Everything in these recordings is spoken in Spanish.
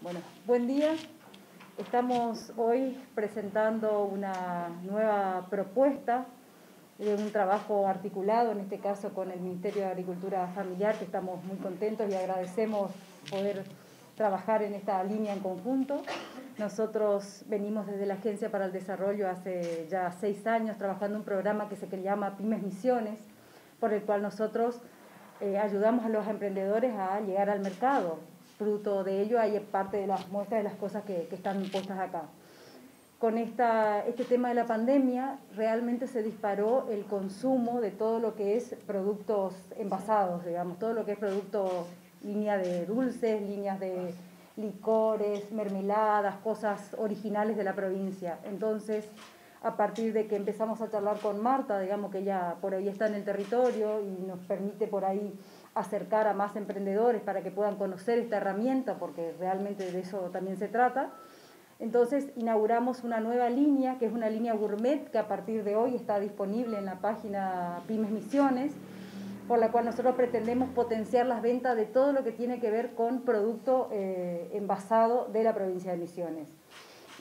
Bueno, buen día. Estamos hoy presentando una nueva propuesta de un trabajo articulado, en este caso con el Ministerio de Agricultura Familiar, que estamos muy contentos y agradecemos poder trabajar en esta línea en conjunto. Nosotros venimos desde la Agencia para el Desarrollo hace ya seis años trabajando un programa que se llama Pymes Misiones, por el cual nosotros eh, ayudamos a los emprendedores a llegar al mercado. Fruto de ello hay parte de las muestras de las cosas que, que están puestas acá. Con esta, este tema de la pandemia realmente se disparó el consumo de todo lo que es productos envasados, digamos, todo lo que es producto, línea de dulces, líneas de licores, mermeladas, cosas originales de la provincia. Entonces, a partir de que empezamos a charlar con Marta, digamos que ella por ahí está en el territorio y nos permite por ahí acercar a más emprendedores para que puedan conocer esta herramienta, porque realmente de eso también se trata. Entonces inauguramos una nueva línea, que es una línea gourmet, que a partir de hoy está disponible en la página Pymes Misiones, por la cual nosotros pretendemos potenciar las ventas de todo lo que tiene que ver con producto eh, envasado de la provincia de Misiones.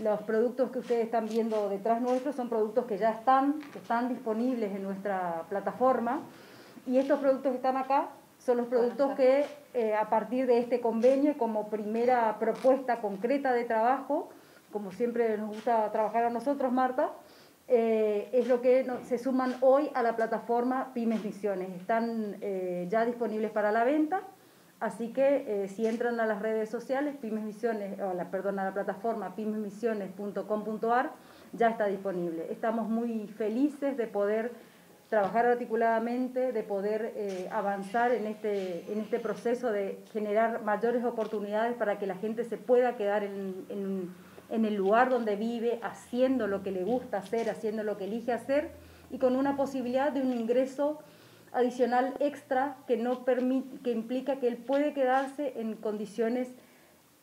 Los productos que ustedes están viendo detrás nuestros son productos que ya están, están disponibles en nuestra plataforma y estos productos que están acá son los productos que eh, a partir de este convenio como primera propuesta concreta de trabajo, como siempre nos gusta trabajar a nosotros, Marta, eh, es lo que se suman hoy a la plataforma Pymes Misiones. Están eh, ya disponibles para la venta Así que si entran a las redes sociales, Pymes Misiones, o la, perdón, a la plataforma pymesmisiones.com.ar, ya está disponible. Estamos muy felices de poder trabajar articuladamente, de poder eh, avanzar en este, en este proceso de generar mayores oportunidades para que la gente se pueda quedar en, en, en el lugar donde vive, haciendo lo que le gusta hacer, haciendo lo que elige hacer y con una posibilidad de un ingreso adicional extra que, no que implica que él puede quedarse en condiciones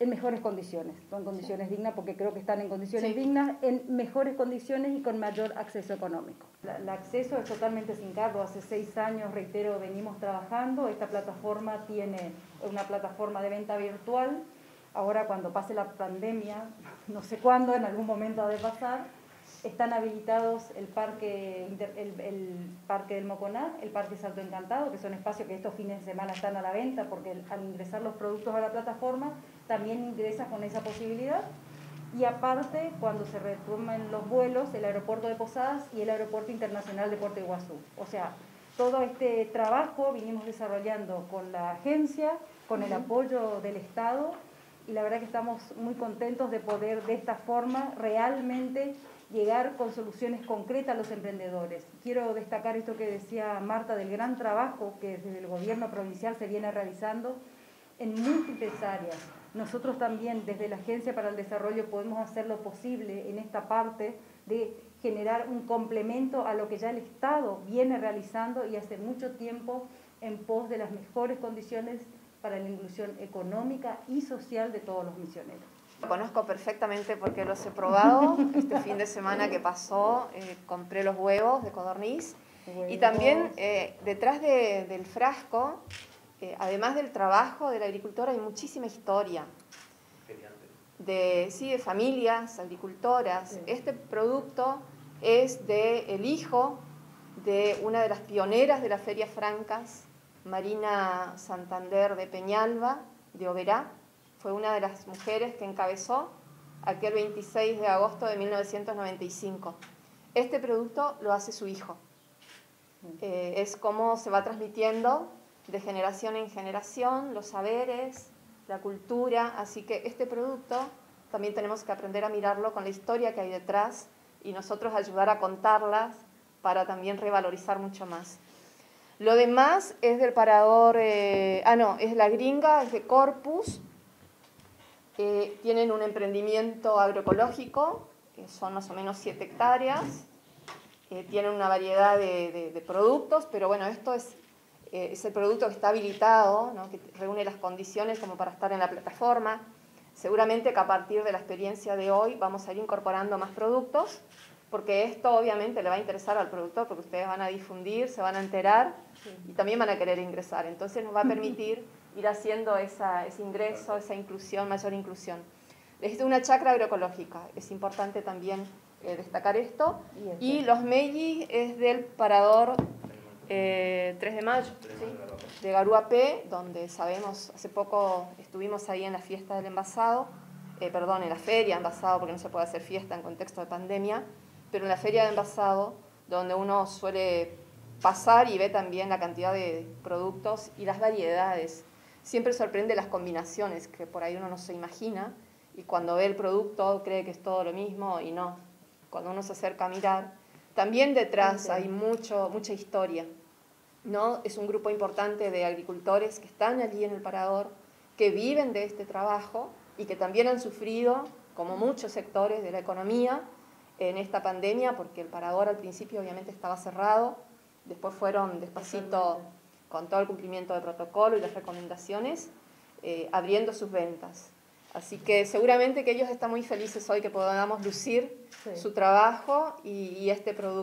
en mejores condiciones, no en condiciones dignas, porque creo que están en condiciones dignas, en mejores condiciones y con mayor acceso económico. el acceso es totalmente sin cargo. Hace seis años, reitero, venimos trabajando. Esta plataforma tiene una plataforma de venta virtual. Ahora, cuando pase la pandemia, no sé cuándo, en algún momento ha de pasar, están habilitados el parque, el, parque del Moconá, el parque Salto Encantado, que son espacios que estos fines de semana están a la venta porque al ingresar los productos a la plataforma también ingresas con esa posibilidad. Y aparte, cuando se retoman los vuelos, el aeropuerto de Posadas y el aeropuerto internacional de Puerto Iguazú. O sea, todo este trabajo vinimos desarrollando con la agencia, con el apoyo del Estado y la verdad que estamos muy contentos de poder de esta forma realmente llegar con soluciones concretas a los emprendedores. Quiero destacar esto que decía Marta del gran trabajo que desde el gobierno provincial se viene realizando en múltiples áreas. Nosotros también desde la Agencia para el Desarrollo podemos hacer lo posible en esta parte de generar un complemento a lo que ya el Estado viene realizando y hace mucho tiempo en pos de las mejores condiciones para la inclusión económica y social de todos los misioneros. Lo conozco perfectamente porque los he probado. Este fin de semana que pasó eh, compré los huevos de codorniz. Y también eh, detrás del frasco, eh, además del trabajo del agricultor, hay muchísima historia. De, sí, de familias agricultoras. Este producto es del el hijo de una de las pioneras de las ferias francas, Marina Santander de Peñalba, de Oberá fue una de las mujeres que encabezó aquel 26 de agosto de 1995. Este producto lo hace su hijo. Eh, es como se va transmitiendo de generación en generación los saberes, la cultura, así que este producto también tenemos que aprender a mirarlo con la historia que hay detrás y nosotros ayudar a contarlas para también revalorizar mucho más. Lo demás es del parador, eh, ah no, es la gringa, es de Corpus, tienen un emprendimiento agroecológico, que son más o menos 7 hectáreas, tienen una variedad de, productos, pero bueno, esto es, eh, es el producto que está habilitado, que reúne las condiciones como para estar en la plataforma. Seguramente que a partir de la experiencia de hoy vamos a ir incorporando más productos, porque esto obviamente le va a interesar al productor, porque ustedes van a difundir, se van a enterar y también van a querer ingresar. Entonces nos va a permitir ir haciendo esa, ese ingreso, esa inclusión, mayor inclusión. Es una chacra agroecológica, es importante también eh, destacar esto. Y, los Meiji es del parador 3 eh, de mayo, de Garúa P, donde sabemos, hace poco estuvimos ahí en la fiesta del envasado, eh, perdón, en la feria envasado, porque no se puede hacer fiesta en contexto de pandemia, pero en la feria de envasado, donde uno suele pasar y ve también la cantidad de productos y las variedades. Siempre sorprende las combinaciones que por ahí uno no se imagina y cuando ve el producto cree que es todo lo mismo y no. Cuando uno se acerca a mirar, también detrás hay mucho, mucha historia. ¿no? Es un grupo importante de agricultores que están allí en el parador, que viven de este trabajo y que también han sufrido, como muchos sectores de la economía, en esta pandemia, porque el parador al principio obviamente estaba cerrado, después fueron despacito, con todo el cumplimiento de protocolo y las recomendaciones, eh, abriendo sus ventas. Así que seguramente que ellos están muy felices hoy que podamos lucir su trabajo y este producto.